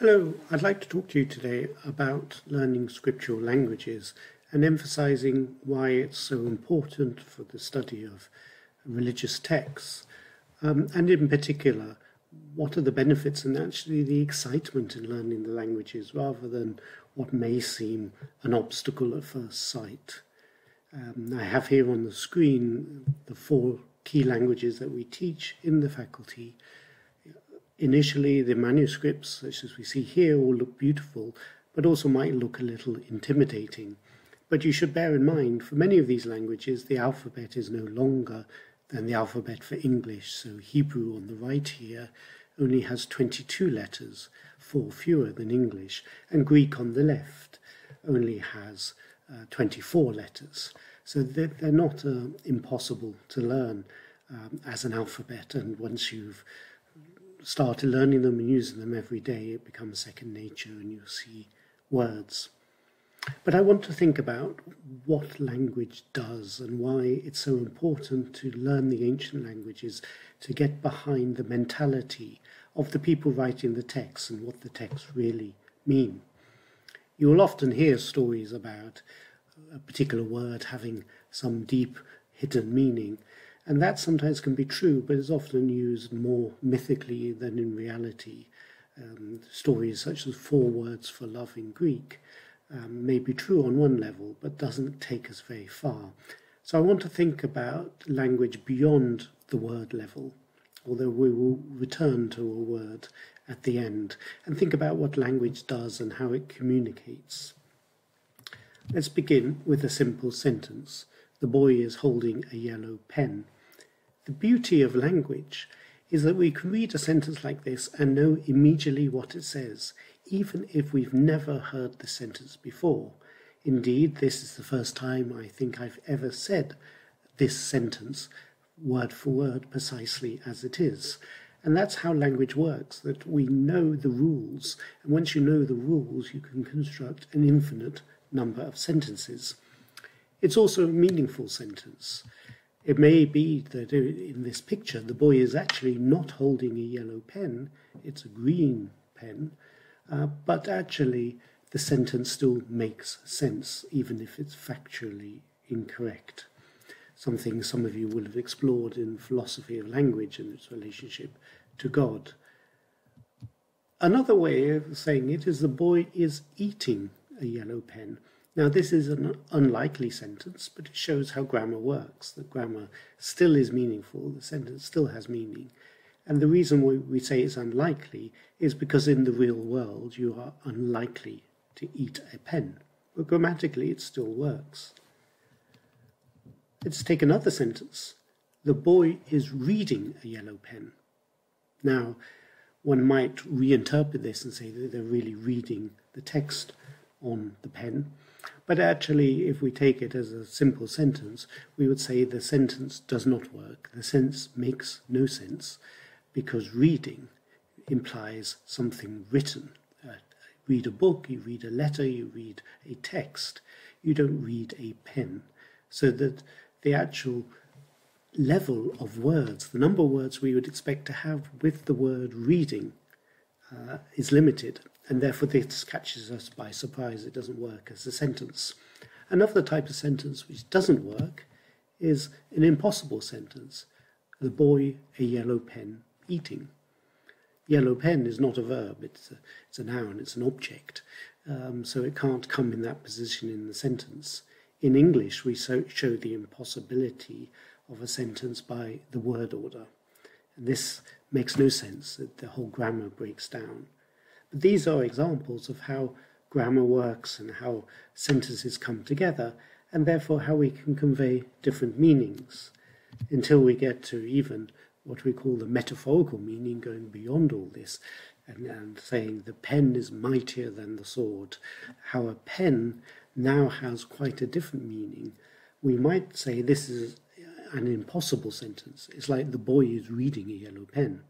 Hello, I'd like to talk to you today about learning scriptural languages and emphasizing why it's so important for the study of religious texts, um, and in particular, what are the benefits and actually the excitement in learning the languages rather than what may seem an obstacle at first sight. Um, I have here on the screen the four key languages that we teach in the faculty Initially, the manuscripts, such as we see here, all look beautiful, but also might look a little intimidating. But you should bear in mind, for many of these languages, the alphabet is no longer than the alphabet for English. So Hebrew on the right here only has 22 letters, four fewer than English, and Greek on the left only has uh, 24 letters. So they're, they're not uh, impossible to learn um, as an alphabet, and once you've started learning them and using them every day, it becomes second nature and you see words. But I want to think about what language does and why it's so important to learn the ancient languages to get behind the mentality of the people writing the texts and what the texts really mean. You will often hear stories about a particular word having some deep hidden meaning, and that sometimes can be true, but is often used more mythically than in reality. Um, stories such as four words for love in Greek um, may be true on one level, but doesn't take us very far. So I want to think about language beyond the word level, although we will return to a word at the end, and think about what language does and how it communicates. Let's begin with a simple sentence. The boy is holding a yellow pen. The beauty of language is that we can read a sentence like this and know immediately what it says, even if we've never heard the sentence before. Indeed, this is the first time I think I've ever said this sentence word for word precisely as it is. And that's how language works, that we know the rules, and once you know the rules, you can construct an infinite number of sentences. It's also a meaningful sentence. It may be that in this picture the boy is actually not holding a yellow pen, it's a green pen, uh, but actually the sentence still makes sense, even if it's factually incorrect. Something some of you will have explored in philosophy of language and its relationship to God. Another way of saying it is the boy is eating a yellow pen. Now, this is an unlikely sentence, but it shows how grammar works. The grammar still is meaningful, the sentence still has meaning. And the reason why we say it's unlikely is because in the real world you are unlikely to eat a pen. But grammatically it still works. Let's take another sentence. The boy is reading a yellow pen. Now, one might reinterpret this and say that they're really reading the text on the pen. But actually, if we take it as a simple sentence, we would say the sentence does not work. The sense makes no sense because reading implies something written. Uh, read a book, you read a letter, you read a text. You don't read a pen. So that the actual level of words, the number of words we would expect to have with the word reading, uh, is limited and therefore this catches us by surprise. It doesn't work as a sentence. Another type of sentence which doesn't work is an impossible sentence. The boy, a yellow pen, eating. Yellow pen is not a verb, it's a, it's a noun, it's an object. Um, so it can't come in that position in the sentence. In English, we so, show the impossibility of a sentence by the word order. And this makes no sense, the whole grammar breaks down. These are examples of how grammar works and how sentences come together, and therefore how we can convey different meanings until we get to even what we call the metaphorical meaning, going beyond all this and, and saying the pen is mightier than the sword. How a pen now has quite a different meaning. We might say this is an impossible sentence. It's like the boy is reading a yellow pen.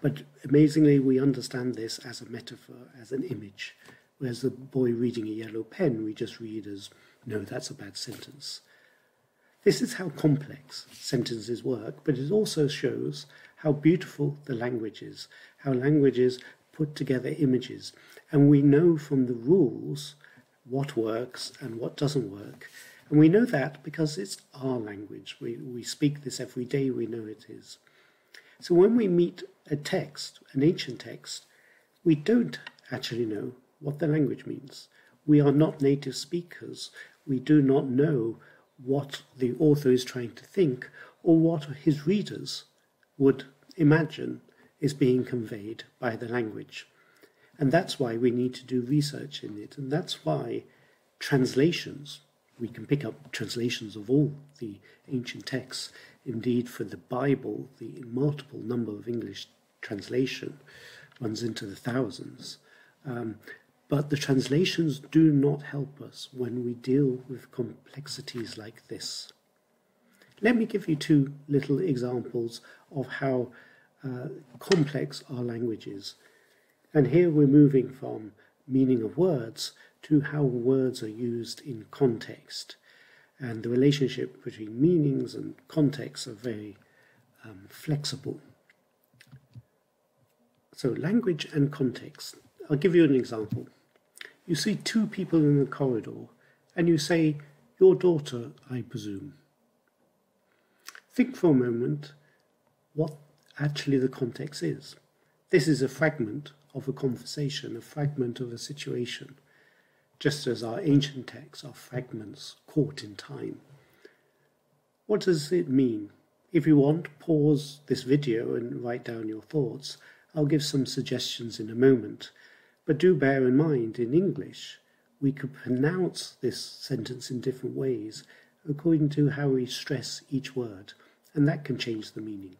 But amazingly, we understand this as a metaphor, as an image. Whereas the boy reading a yellow pen, we just read as, no, that's a bad sentence. This is how complex sentences work, but it also shows how beautiful the language is, how languages put together images. And we know from the rules what works and what doesn't work. And we know that because it's our language. We, we speak this every day, we know it is. So when we meet a text, an ancient text, we don't actually know what the language means. We are not native speakers. We do not know what the author is trying to think or what his readers would imagine is being conveyed by the language. And that's why we need to do research in it. And that's why translations, we can pick up translations of all the ancient texts. Indeed, for the Bible, the multiple number of English translation runs into the thousands. Um, but the translations do not help us when we deal with complexities like this. Let me give you two little examples of how uh, complex our language is. And here we're moving from meaning of words to how words are used in context. And the relationship between meanings and context are very um, flexible. So, language and context. I'll give you an example. You see two people in the corridor, and you say, Your daughter, I presume. Think for a moment what actually the context is. This is a fragment of a conversation, a fragment of a situation just as our ancient texts are fragments caught in time. What does it mean? If you want, pause this video and write down your thoughts. I'll give some suggestions in a moment. But do bear in mind, in English, we could pronounce this sentence in different ways according to how we stress each word, and that can change the meaning.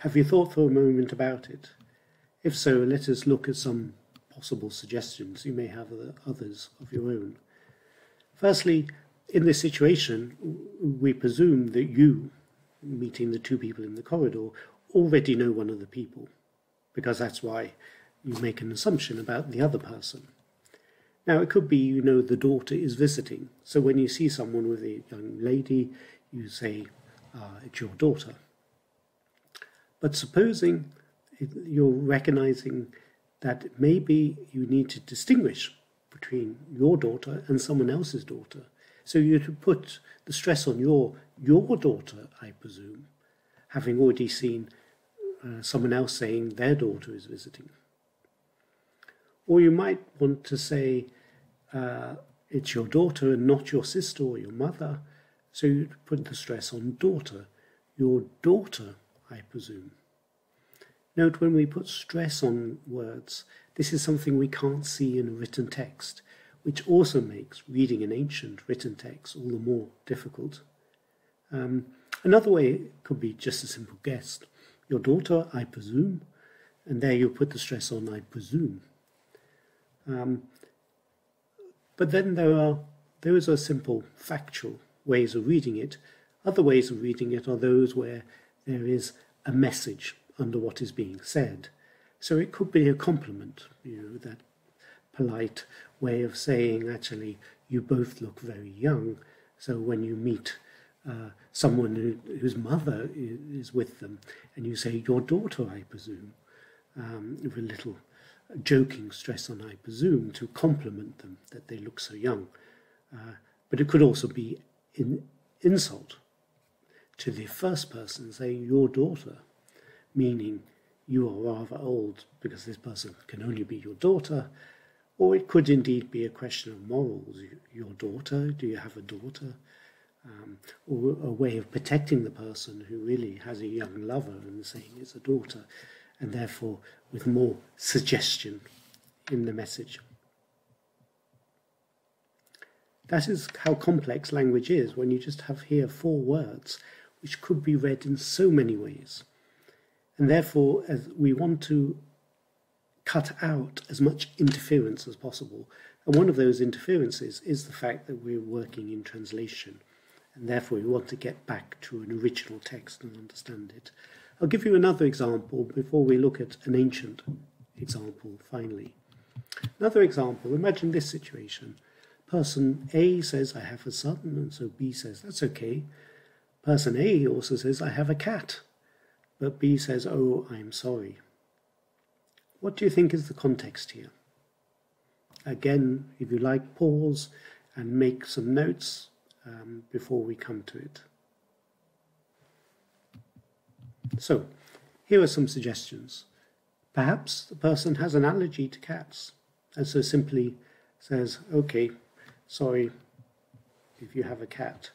Have you thought for a moment about it? If so, let us look at some possible suggestions. You may have others of your own. Firstly, in this situation, we presume that you, meeting the two people in the corridor, already know one of the people, because that's why you make an assumption about the other person. Now, it could be you know the daughter is visiting, so when you see someone with a young lady, you say, uh, It's your daughter. But supposing you're recognizing that maybe you need to distinguish between your daughter and someone else's daughter. So you to put the stress on your your daughter, I presume, having already seen uh, someone else saying their daughter is visiting. Or you might want to say uh, it's your daughter and not your sister or your mother. So you put the stress on daughter, your daughter, I presume. Note when we put stress on words, this is something we can't see in a written text, which also makes reading an ancient written text all the more difficult. Um, another way could be just a simple guess. Your daughter, I presume, and there you put the stress on I presume. Um, but then there are those are simple factual ways of reading it. Other ways of reading it are those where there is a message under what is being said. So it could be a compliment, you know, that polite way of saying, actually, you both look very young. So when you meet uh, someone who, whose mother is with them, and you say, your daughter, I presume, um, with a little joking stress on I presume, to compliment them that they look so young. Uh, but it could also be an insult to the first person, say, your daughter meaning you are rather old because this person can only be your daughter, or it could indeed be a question of morals. Your daughter, do you have a daughter? Um, or a way of protecting the person who really has a young lover and saying it's a daughter, and therefore with more suggestion in the message. That is how complex language is when you just have here four words which could be read in so many ways. And therefore, as we want to cut out as much interference as possible. And one of those interferences is the fact that we're working in translation. And therefore, we want to get back to an original text and understand it. I'll give you another example before we look at an ancient example finally. Another example imagine this situation. Person A says, I have a son, and so B says, That's okay. Person A also says, I have a cat. But B says, Oh, I'm sorry. What do you think is the context here? Again, if you like, pause and make some notes um, before we come to it. So, here are some suggestions. Perhaps the person has an allergy to cats and so simply says, Okay, sorry if you have a cat.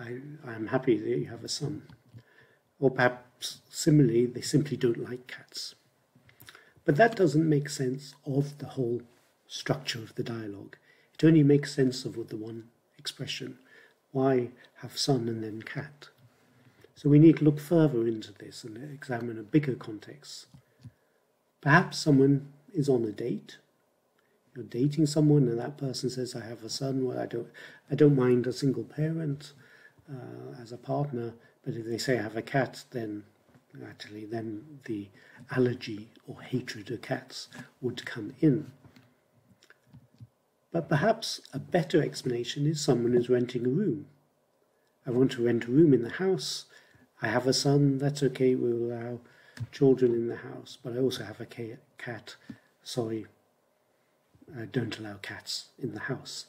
I, I'm happy that you have a son. Or perhaps similarly, they simply don't like cats. But that doesn't make sense of the whole structure of the dialogue. It only makes sense of the one expression. Why have son and then cat? So we need to look further into this and examine a bigger context. Perhaps someone is on a date. You're dating someone, and that person says, "I have a son." Well, I don't, I don't mind a single parent uh, as a partner, but if they say I have a cat, then actually, then the allergy or hatred of cats would come in. But perhaps a better explanation is someone is renting a room. I want to rent a room in the house. I have a son, that's okay, we'll allow children in the house, but I also have a cat. Sorry, I don't allow cats in the house.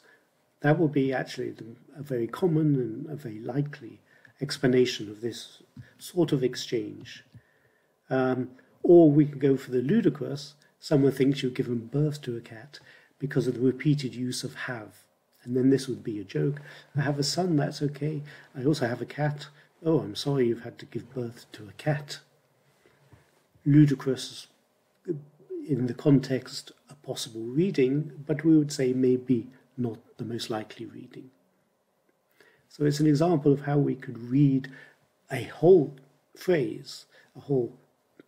That will be actually a very common and a very likely explanation of this sort of exchange. Um, or we can go for the ludicrous. Someone thinks you've given birth to a cat because of the repeated use of have. And then this would be a joke. I have a son, that's okay. I also have a cat. Oh, I'm sorry you've had to give birth to a cat. Ludicrous in the context a possible reading, but we would say maybe not the most likely reading. So it's an example of how we could read a whole phrase, a whole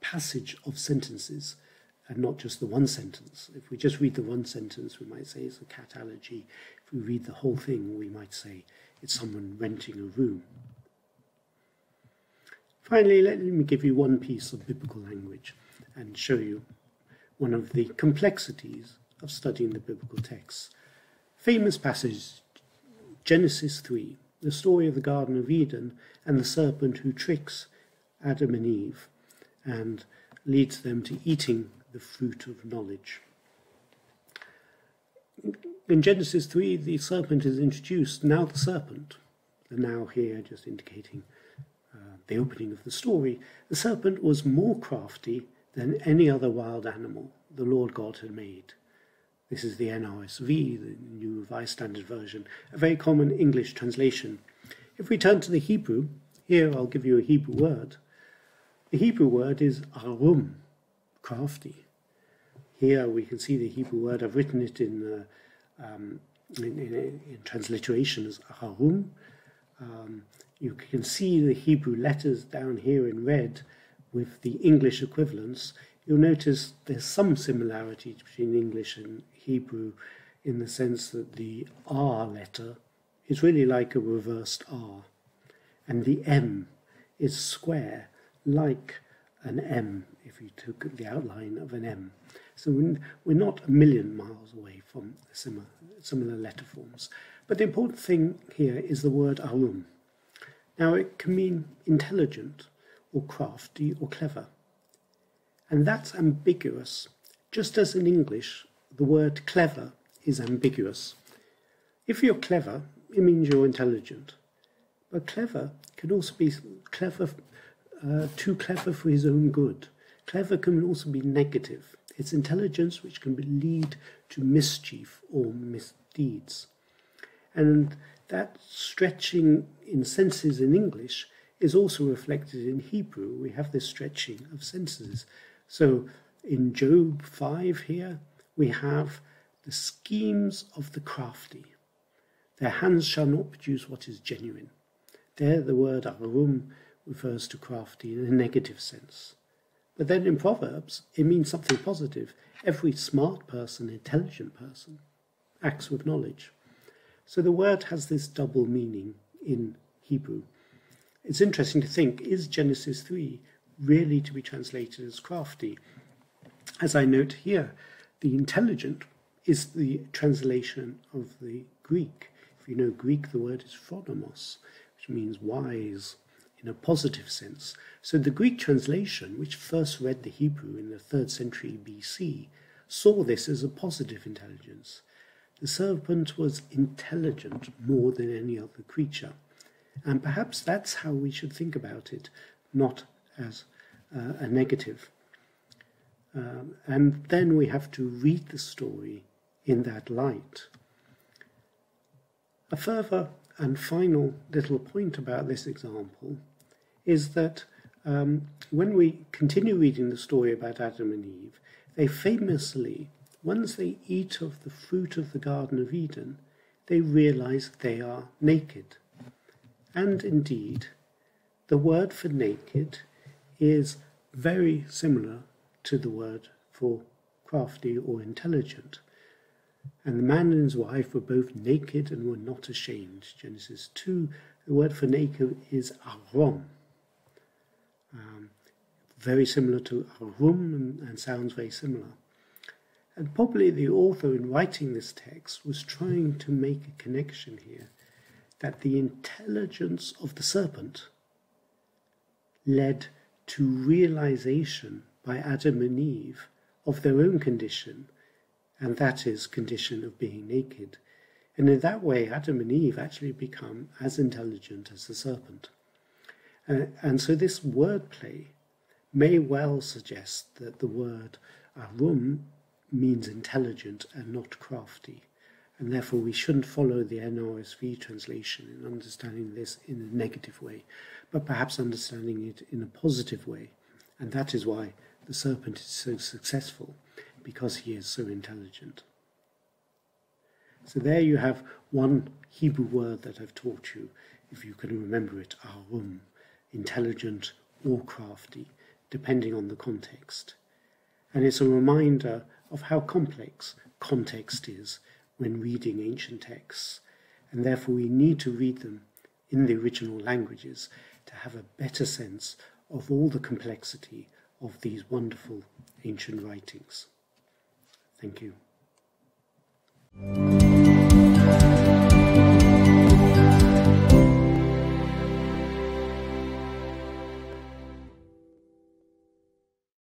passage of sentences and not just the one sentence. If we just read the one sentence, we might say it's a cat allergy. If we read the whole thing, we might say it's someone renting a room. Finally, let me give you one piece of biblical language and show you one of the complexities of studying the biblical texts. Famous passage, Genesis 3, the story of the Garden of Eden and the serpent who tricks Adam and Eve and leads them to eating the fruit of knowledge. In Genesis 3, the serpent is introduced. Now, the serpent, the now here just indicating uh, the opening of the story, the serpent was more crafty than any other wild animal the Lord God had made. This is the NRSV, the New Revised Standard Version, a very common English translation. If we turn to the Hebrew, here I'll give you a Hebrew word. The Hebrew word is arum, crafty. Here we can see the Hebrew word. I've written it in, uh, um, in, in, in, transliteration as arum. Um, you can see the Hebrew letters down here in red with the English equivalents. You'll notice there's some similarity between English and Hebrew in the sense that the R letter is really like a reversed R, and the M is square like an M if you took the outline of an M. So we're not a million miles away from similar, similar letter forms. But the important thing here is the word arum. Now it can mean intelligent or crafty or clever. And that's ambiguous, just as in English the word clever is ambiguous. If you're clever, it means you're intelligent. But clever can also be clever, uh, too clever for his own good. Clever can also be negative. It's intelligence which can lead to mischief or misdeeds. And that stretching in senses in English is also reflected in Hebrew. We have this stretching of senses. So in Job 5 here, we have the schemes of the crafty. Their hands shall not produce what is genuine. There, the word arum refers to crafty in a negative sense. But then in Proverbs, it means something positive. Every smart person, intelligent person, acts with knowledge. So the word has this double meaning in Hebrew. It's interesting to think is Genesis 3 really to be translated as crafty? As I note here, the intelligent is the translation of the Greek. If you know Greek, the word is phronimos, which means wise, in a positive sense. So the Greek translation, which first read the Hebrew in the 3rd century BC, saw this as a positive intelligence. The serpent was intelligent more than any other creature. And perhaps that's how we should think about it, not as uh, a negative. Um, and then we have to read the story in that light. A further and final little point about this example is that um, when we continue reading the story about Adam and Eve, they famously, once they eat of the fruit of the Garden of Eden, they realize they are naked. And indeed, the word for naked is very similar to the word for crafty or intelligent. And the man and his wife were both naked and were not ashamed. Genesis 2, the word for naked is arom. Um, very similar to arum and, and sounds very similar. And probably the author, in writing this text, was trying to make a connection here that the intelligence of the serpent led to realization by Adam and Eve of their own condition, and that is condition of being naked. And in that way, Adam and Eve actually become as intelligent as the serpent. Uh, and so this wordplay may well suggest that the word arum means intelligent and not crafty. And therefore, we shouldn't follow the NRSV translation in understanding this in a negative way, but perhaps understanding it in a positive way. And that is why the serpent is so successful, because he is so intelligent. So there you have one Hebrew word that I've taught you, if you can remember it, arum, intelligent or crafty, depending on the context. And it's a reminder of how complex context is when reading ancient texts, and therefore we need to read them in the original languages to have a better sense of all the complexity of these wonderful ancient writings. Thank you.